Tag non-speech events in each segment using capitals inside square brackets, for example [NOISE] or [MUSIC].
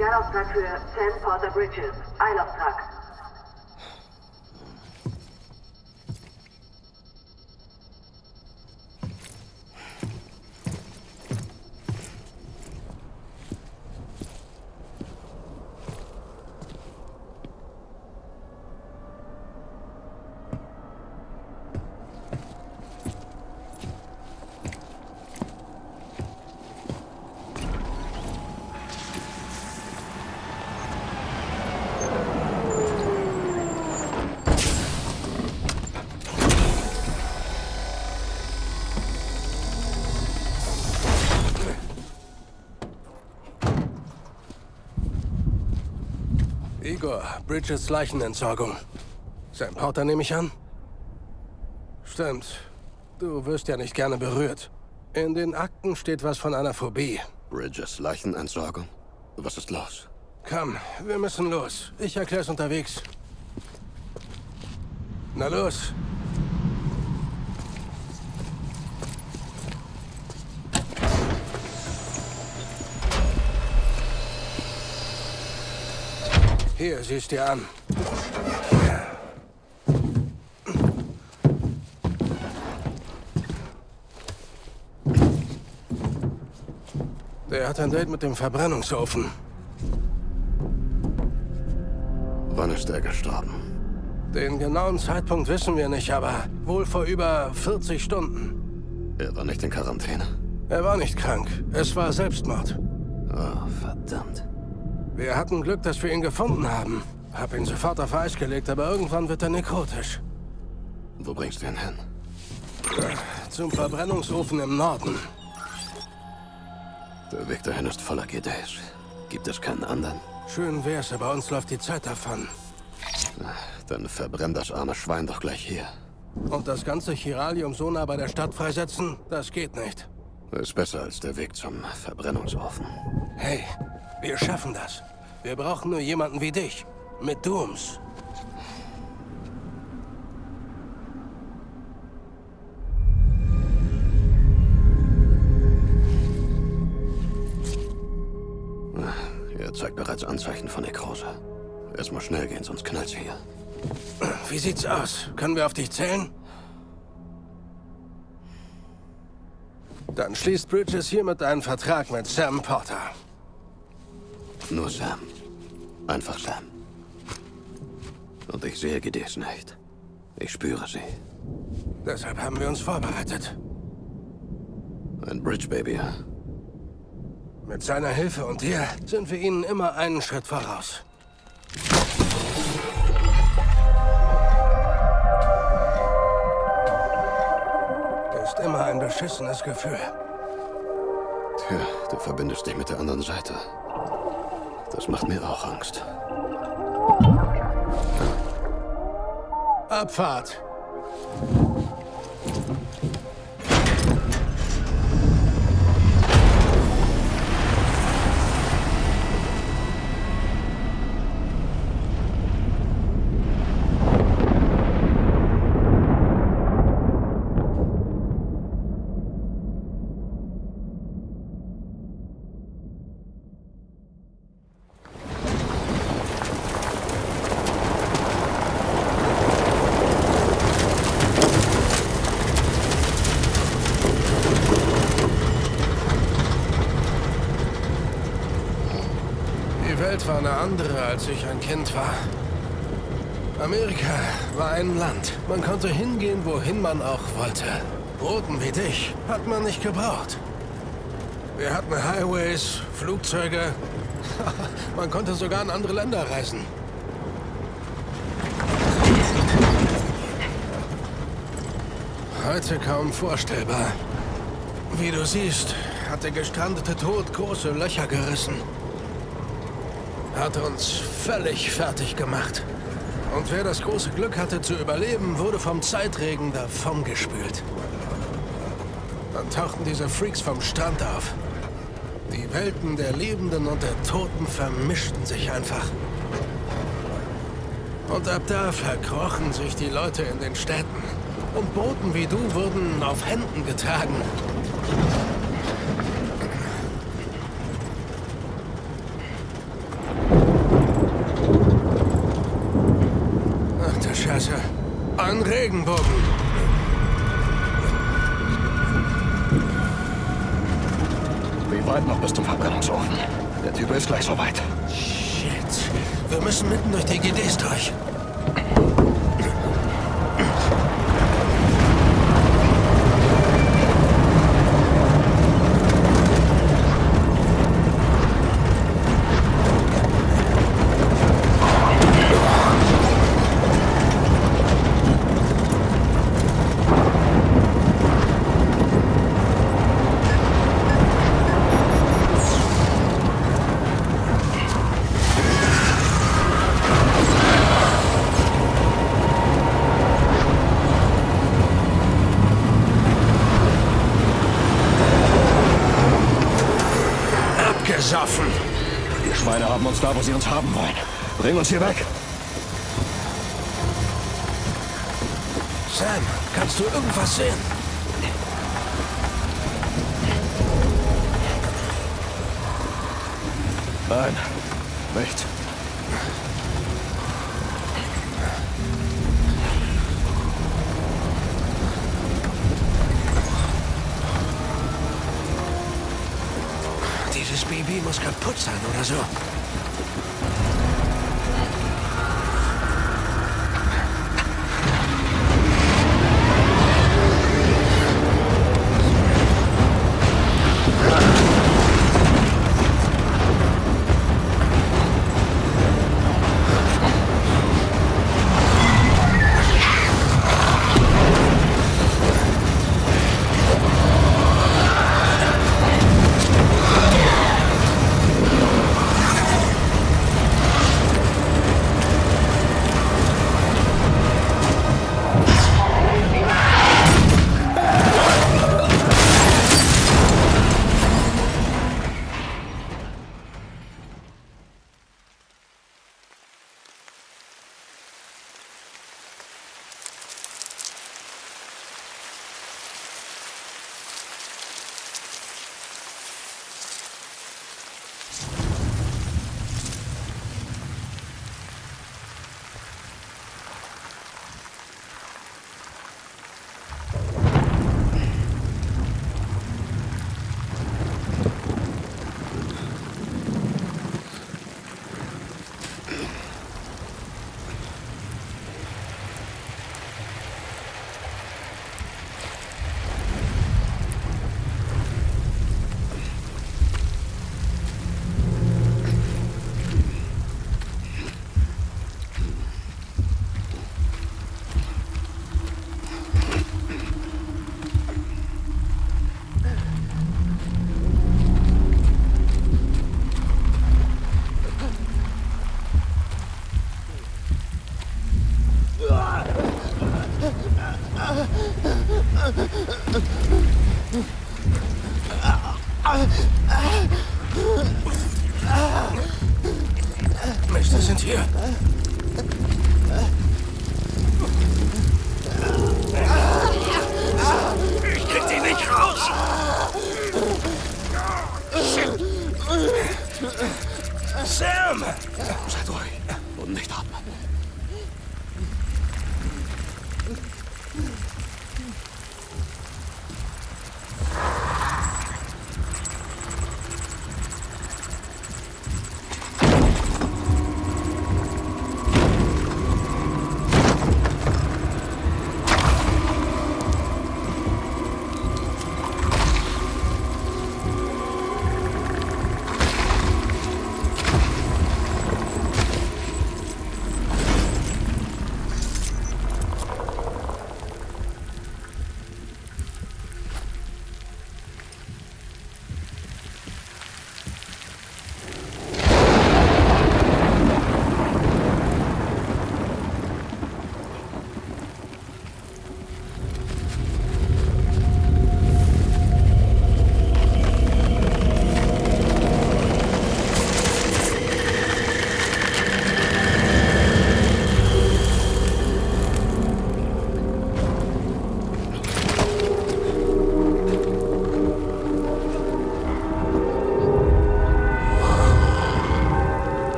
Spezialauftrag für Sam Porter Bridges. Eilauftrag. Igor, Bridges Leichenentsorgung. Sam Porter nehme ich an? Stimmt. Du wirst ja nicht gerne berührt. In den Akten steht was von einer Phobie. Bridges Leichenentsorgung? Was ist los? Komm, wir müssen los. Ich erklär's unterwegs. Na los. Hier, siehst dir an. Der hat ein Date mit dem Verbrennungsofen. Wann ist er gestorben? Den genauen Zeitpunkt wissen wir nicht, aber wohl vor über 40 Stunden. Er war nicht in Quarantäne. Er war nicht krank. Es war Selbstmord. Oh, verdammt. Wir hatten Glück, dass wir ihn gefunden haben. Hab ihn sofort auf Eis gelegt, aber irgendwann wird er nekrotisch. Wo bringst du ihn hin? Zum Verbrennungsofen im Norden. Der Weg dahin ist voller GDs. Gibt es keinen anderen? Schön wär's, aber uns läuft die Zeit davon. Dann verbrenn das arme Schwein doch gleich hier. Und das ganze Chiralium so nah bei der Stadt freisetzen? Das geht nicht. Ist besser als der Weg zum Verbrennungsofen. Hey, wir schaffen das. Wir brauchen nur jemanden wie dich. Mit Dooms. Er zeigt bereits Anzeichen von Nekrose. Es muss schnell gehen, sonst knallt's hier. Wie sieht's aus? Können wir auf dich zählen? Dann schließt Bridges hiermit einen Vertrag mit Sam Porter. Nur Sam. Einfach Sam. Und ich sehe GDs nicht. Ich spüre sie. Deshalb haben wir uns vorbereitet. Ein Bridge Baby. Mit seiner Hilfe und dir sind wir ihnen immer einen Schritt voraus. Immer ein beschissenes Gefühl. Tja, du verbindest dich mit der anderen Seite. Das macht mir auch Angst. Abfahrt! Die Welt war eine andere, als ich ein Kind war. Amerika war ein Land. Man konnte hingehen, wohin man auch wollte. Roten wie dich hat man nicht gebraucht. Wir hatten Highways, Flugzeuge. [LAUGHS] man konnte sogar in andere Länder reisen. Heute kaum vorstellbar. Wie du siehst, hat der gestrandete Tod große Löcher gerissen. Hat uns völlig fertig gemacht. Und wer das große Glück hatte zu überleben, wurde vom Zeitregen davongespült. Dann tauchten diese Freaks vom Strand auf. Die Welten der Lebenden und der Toten vermischten sich einfach. Und ab da verkrochen sich die Leute in den Städten. Und Boten wie du wurden auf Händen getragen. ein Regenbogen. Wie weit noch bis zum Verbrennungsofen? Der Typ ist gleich soweit. Shit. Wir müssen mitten durch die GDs da, wo sie uns haben wollen. Bring uns hier weg. Sam, kannst du irgendwas sehen? Nein, nicht. Dieses Baby muss kaputt sein oder so.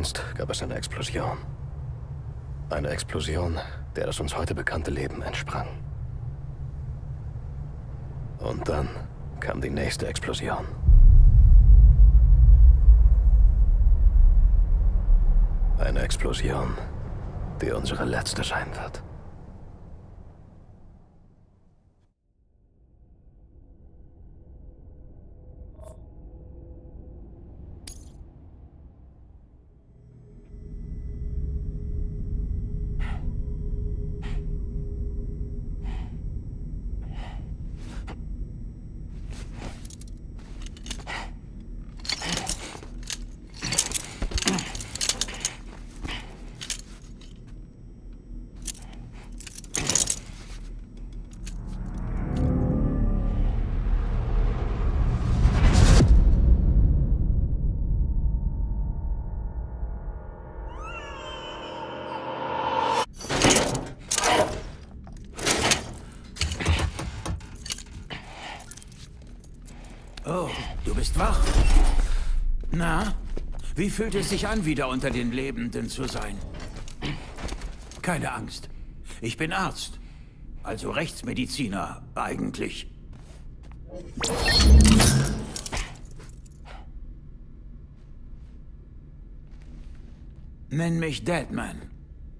Einst gab es eine Explosion. Eine Explosion, der das uns heute bekannte Leben entsprang. Und dann kam die nächste Explosion. Eine Explosion, die unsere letzte sein wird. Na, wie fühlt es sich an, wieder unter den Lebenden zu sein? Keine Angst. Ich bin Arzt. Also Rechtsmediziner, eigentlich. Nenn mich Deadman.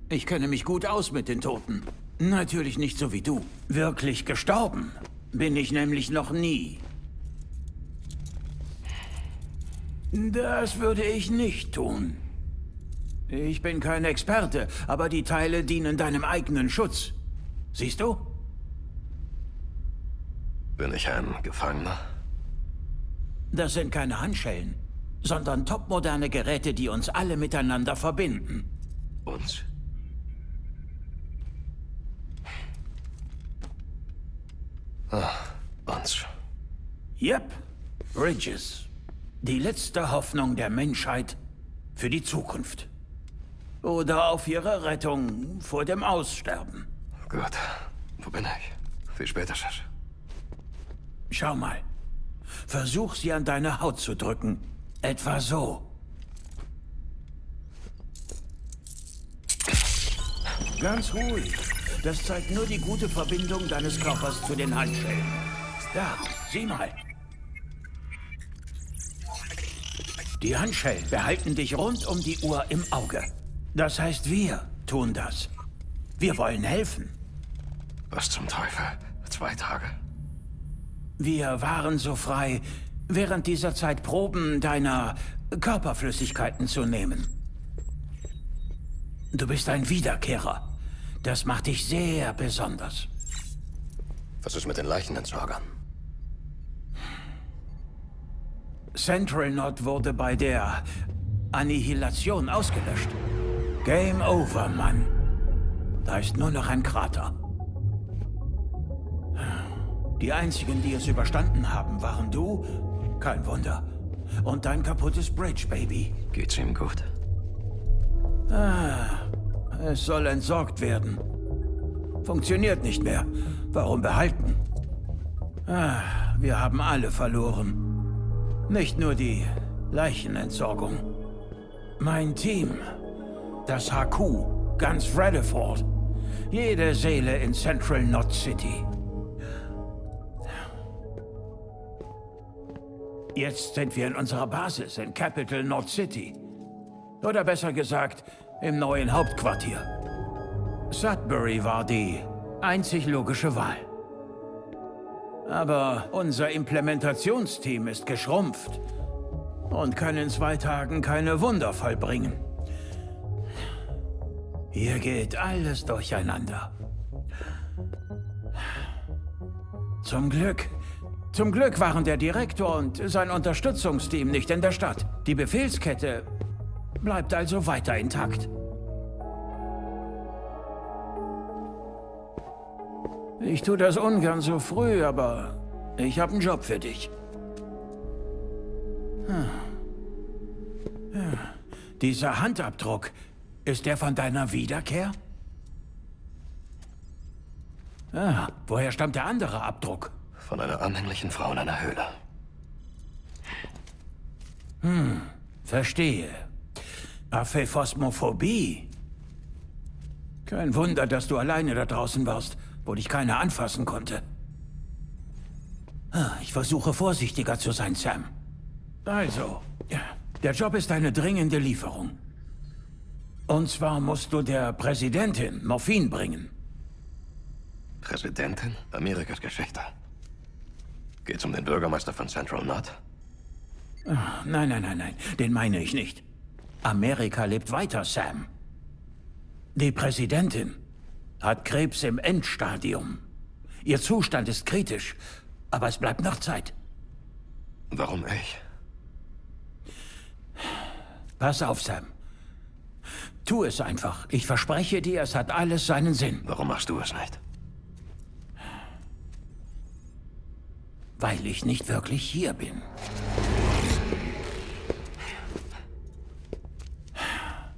Ich kenne mich gut aus mit den Toten. Natürlich nicht so wie du. Wirklich gestorben bin ich nämlich noch nie. Das würde ich nicht tun. Ich bin kein Experte, aber die Teile dienen deinem eigenen Schutz. Siehst du? Bin ich ein Gefangener? Das sind keine Handschellen, sondern topmoderne Geräte, die uns alle miteinander verbinden. Uns? Ah, uns. Yep, Bridges. Die letzte Hoffnung der Menschheit für die Zukunft. Oder auf ihre Rettung vor dem Aussterben. Gut. Wo bin ich? Wie spät ist es? Schau mal. Versuch sie an deine Haut zu drücken. Etwa so. Ganz ruhig. Das zeigt nur die gute Verbindung deines Körpers zu den Handschellen. Da, sieh mal. Die Handschellen behalten dich rund um die Uhr im Auge. Das heißt, wir tun das. Wir wollen helfen. Was zum Teufel? Zwei Tage? Wir waren so frei, während dieser Zeit Proben deiner Körperflüssigkeiten zu nehmen. Du bist ein Wiederkehrer. Das macht dich sehr besonders. Was ist mit den Leichenentsorgern? Central Knot wurde bei der Annihilation ausgelöscht. Game over, Mann. Da ist nur noch ein Krater. Die einzigen, die es überstanden haben, waren du, kein Wunder, und dein kaputtes Bridge, Baby. Geht's ihm gut? Ah, es soll entsorgt werden. Funktioniert nicht mehr. Warum behalten? Ah, wir haben alle verloren. Nicht nur die Leichenentsorgung. Mein Team, das HQ, ganz Redeford. Jede Seele in Central Knot City. Jetzt sind wir in unserer Basis in Capital North City. Oder besser gesagt, im neuen Hauptquartier. Sudbury war die einzig logische Wahl. Aber unser Implementationsteam ist geschrumpft und kann in zwei Tagen keine Wunder vollbringen. Hier geht alles durcheinander. Zum Glück. Zum Glück waren der Direktor und sein Unterstützungsteam nicht in der Stadt. Die Befehlskette bleibt also weiter intakt. Ich tue das ungern so früh, aber ich habe einen Job für dich. Hm. Ja. Dieser Handabdruck, ist der von deiner Wiederkehr? Ah, woher stammt der andere Abdruck? Von einer anhänglichen Frau in einer Höhle. Hm, verstehe. Aphäphosmophobie. Kein Wunder, dass du alleine da draußen warst, wo dich keiner anfassen konnte. Ah, ich versuche vorsichtiger zu sein, Sam. Also, der Job ist eine dringende Lieferung. Und zwar musst du der Präsidentin Morphin bringen. Präsidentin? Amerikas Geschichte. Geht's um den Bürgermeister von Central Knot? Ah, nein, nein, nein, nein. Den meine ich nicht. Amerika lebt weiter, Sam. Die Präsidentin hat Krebs im Endstadium. Ihr Zustand ist kritisch, aber es bleibt noch Zeit. Warum ich? Pass auf, Sam. Tu es einfach. Ich verspreche dir, es hat alles seinen Sinn. Warum machst du es nicht? Weil ich nicht wirklich hier bin.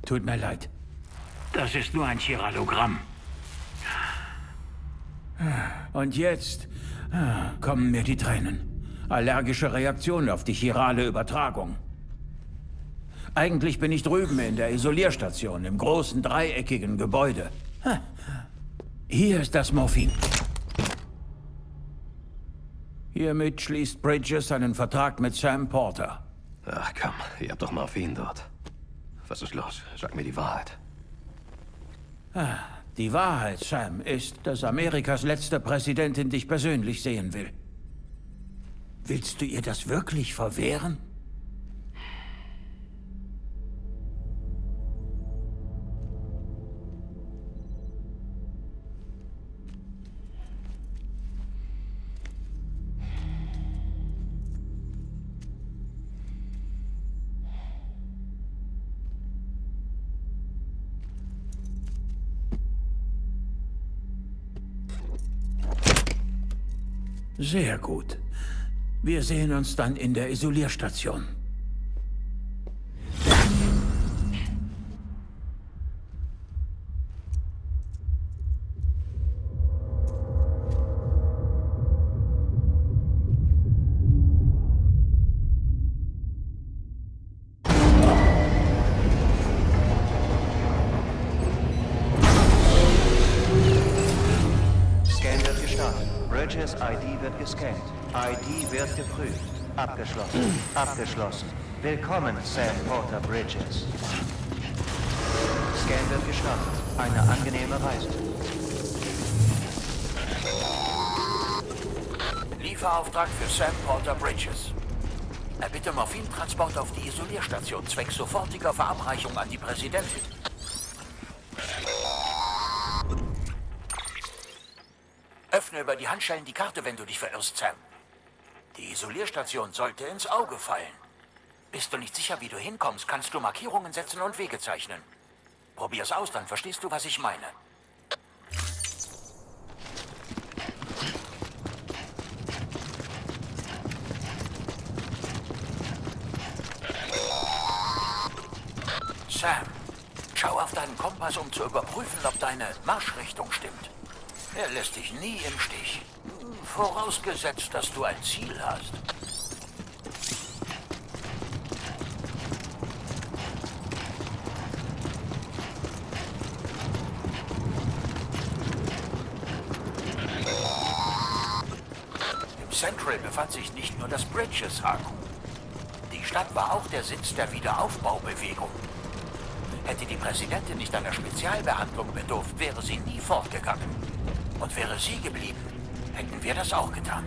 Tut mir leid. Das ist nur ein Chiralogramm. Und jetzt ah, kommen mir die Tränen. Allergische Reaktion auf die chirale Übertragung. Eigentlich bin ich drüben in der Isolierstation, im großen dreieckigen Gebäude. Hier ist das Morphin. Hiermit schließt Bridges einen Vertrag mit Sam Porter. Ach komm, ihr habt doch Morphin dort. Was ist los? Sag mir die Wahrheit. Die Wahrheit, Sam, ist, dass Amerikas letzte Präsidentin dich persönlich sehen will. Willst du ihr das wirklich verwehren? Sehr gut. Wir sehen uns dann in der Isolierstation. Abgeschlossen. Abgeschlossen. Willkommen, Sam Porter Bridges. Scan wird gestartet. Eine angenehme Reise. Lieferauftrag für Sam Porter Bridges. Erbitte Morphintransport auf die Isolierstation zwecks sofortiger Verabreichung an die Präsidentin. Öffne über die Handschellen die Karte, wenn du dich verirrst, Sam. Die Isolierstation sollte ins Auge fallen. Bist du nicht sicher, wie du hinkommst, kannst du Markierungen setzen und Wege zeichnen. Probier's aus, dann verstehst du, was ich meine. Sam, schau auf deinen Kompass, um zu überprüfen, ob deine Marschrichtung stimmt. Er lässt dich nie im Stich. Vorausgesetzt, dass du ein Ziel hast. Im Central befand sich nicht nur das Bridges-Haku. Stadt war auch der Sitz der Wiederaufbaubewegung. Hätte die Präsidentin nicht einer Spezialbehandlung bedurft, wäre sie nie fortgegangen. Und wäre sie geblieben, hätten wir das auch getan.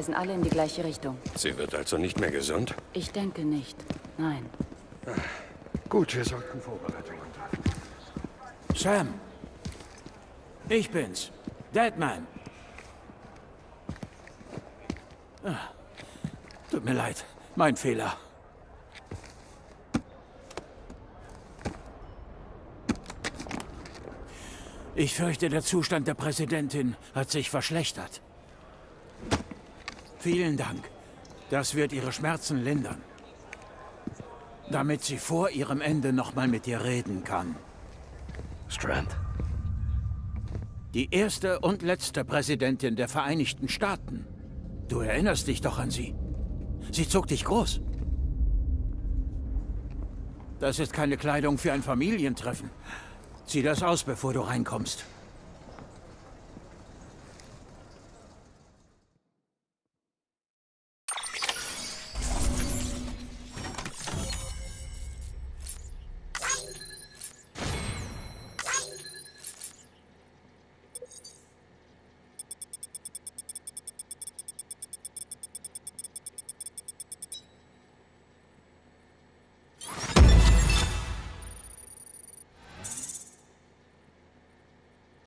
Weisen alle in die gleiche Richtung. Sie wird also nicht mehr gesund? Ich denke nicht. Nein. Gut, wir sollten Vorbereitungen treffen. Sam. Ich bin's. Deadman. Ah, Tut mir leid. Mein Fehler. Ich fürchte, der Zustand der Präsidentin hat sich verschlechtert. Vielen Dank. Das wird ihre Schmerzen lindern. Damit sie vor ihrem Ende noch mal mit dir reden kann. Strand. Die erste und letzte Präsidentin der Vereinigten Staaten. Du erinnerst dich doch an sie. Sie zog dich groß. Das ist keine Kleidung für ein Familientreffen. Zieh das aus, bevor du reinkommst.